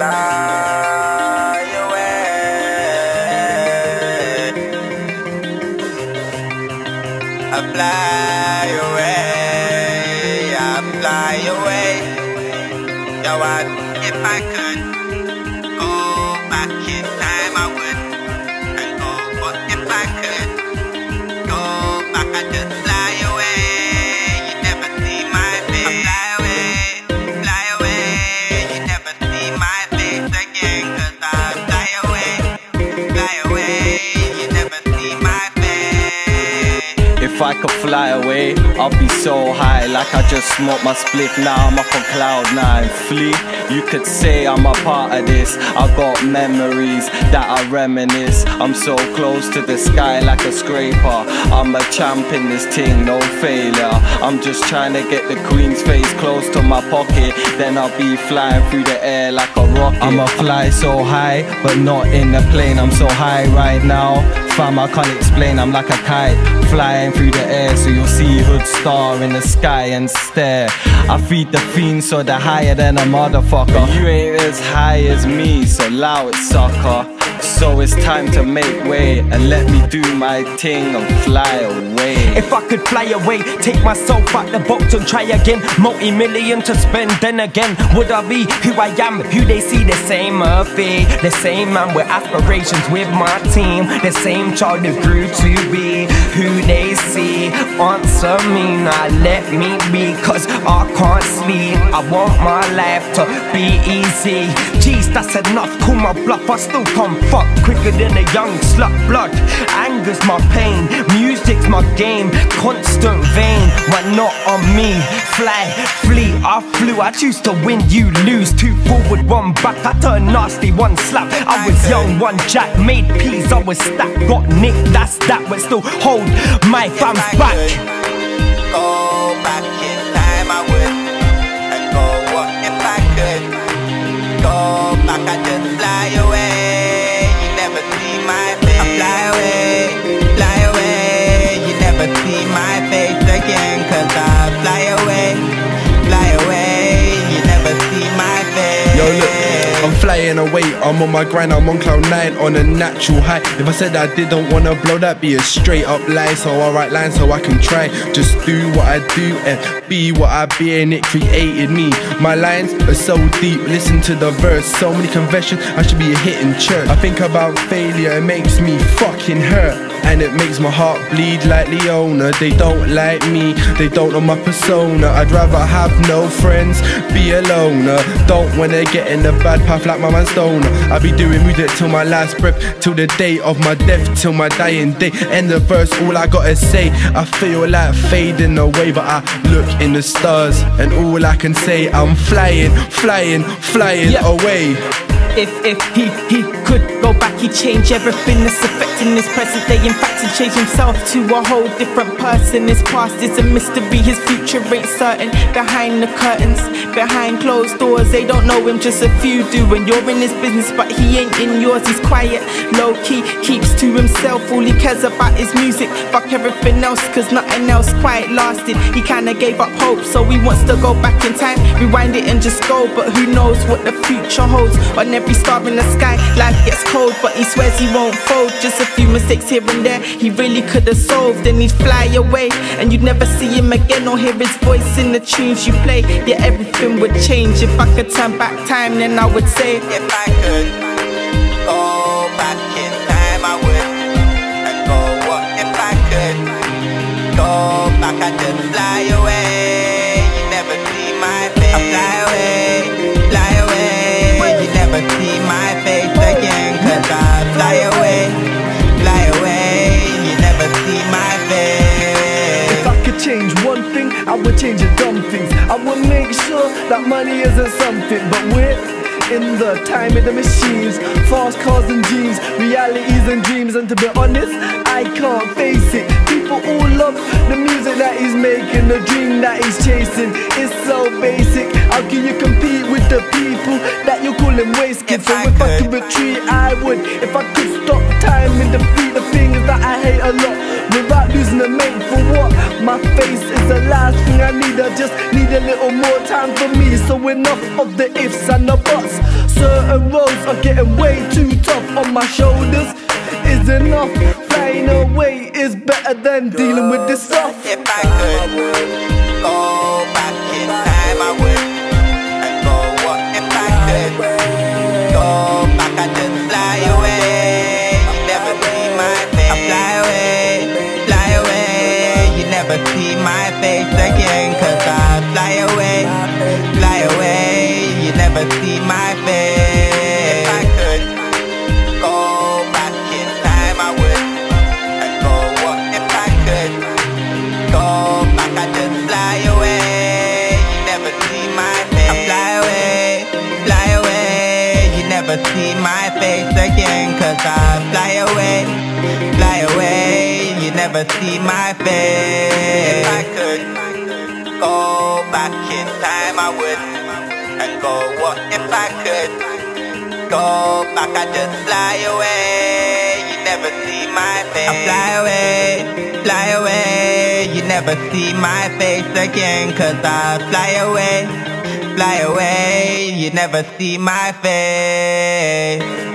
fly away. I fly away. I fly away. Yo, I, if I If I could fly away, I'll be so high Like I just smoked my spliff, now I'm up on cloud nine. Flee, you could say I'm a part of this. I got memories that I reminisce. I'm so close to the sky like a scraper. I'm a champ in this thing, no failure. I'm just trying to get the queen's face close to my pocket. Then I'll be flying through the air like a rocket. I'ma fly so high, but not in the plane. I'm so high right now. Fam, I can't explain, I'm like a kite Flying through the air. So you'll see Hood Star in the sky and stare. I feed the fiend so they're higher than a motherfucker You ain't as high as me, so allow it sucker So it's time to make way And let me do my thing and fly away If I could fly away, take myself out the box and try again. Multi million to spend, then again, would I be who I am? Who they see the same Murphy, the same man with aspirations with my team, the same child who grew to be who they see. Answer me now, let me be, cause I can't sleep. I want my life to be easy. Jeez, that's enough, call my bluff, I still come fuck quicker than a young slut. Blood anger's my pain, music's my game, constant vein. Why not on me? Fly, flee, I flew. I choose to win, you lose. Two forward, one back. I turn nasty, one slap. I was young, one jack, made peas. I was stacked, got nicked. That's that, but still hold my fam's back. Go back in time, I would. And go, what if I could? Go back, I just fly away. Fly away, fly away. You never see my face. Yo, look, I'm flying away, I'm on my grind, I'm on cloud nine on a natural high. If I said I didn't wanna blow, that'd be a straight up lie. So I write lines so I can try. Just do what I do and be what I be, and it created me. My lines are so deep, listen to the verse. So many confessions, I should be a hit in church. I think about failure, it makes me fucking hurt. And it makes my heart bleed like Leona. They don't like me, they don't know my persona. I'd rather have no friends, be a loner. Don't wanna get in the bad path like my man Stoner. I be doing music till my last breath, till the day of my death, till my dying day. End the verse, all I gotta say. I feel like fading away, but I look in the stars, and all I can say, I'm flying, flying, flying Yeah. away. If if he he could go back, he'd change everything that's affecting his present day. In fact, he'd change himself to a whole different person. His past is a mystery, his future ain't certain. Behind the curtains, behind closed doors, they don't know him, just a few do. And you're in his business, but he ain't in yours. He's quiet, low key, keeps to himself. All he cares about is music. Fuck everything else, cause nothing else quite lasted. He kinda gave up hope, so he wants to go back in time, rewind it and just go. But who knows what the future holds? On every star in the sky, life gets cold, but he swears he won't fold. Just a few mistakes here and there, he really could have solved. Then he'd fly away, and you'd never see him again or hear his voice in the tunes you play. Yeah, everything would change if I could turn back time. Then I would say, If I could go back in time, I would. And go, what if I could go back? I just fly away. Change one thing, I would change the dumb things. I would make sure that money isn't something, but we're in the time of the machines, fast cars and jeans, realities and dreams. And to be honest, I can't face it. People all love the music that he's making, the dream that he's chasing. It's so basic. How can you compete with the people that you call them waste kids? If So I if I could. could retreat, I would. If I could stop time and defeat the things that I hate a lot mate for what? My face is the last thing I need. I just need a little more time for me. So enough of the ifs and the buts. Certain roads are getting way too tough on my shoulders. Is enough. Flying away is better than dealing with this stuff. If I could go back in time, I would. And go what if I could go again. Cause I fly away, fly away. You never see my face. If I could go back in time, I would. Go if I could go back and just fly away. You never see my face. I fly away, fly away. You never see my face again. Cause I fly away, fly away. You never see my face. If I could go back in time, I would. And go, what if I could go back and just fly away? You never see my face. I fly away, fly away. You never see my face again. Cause I fly away, fly away. You never see my face.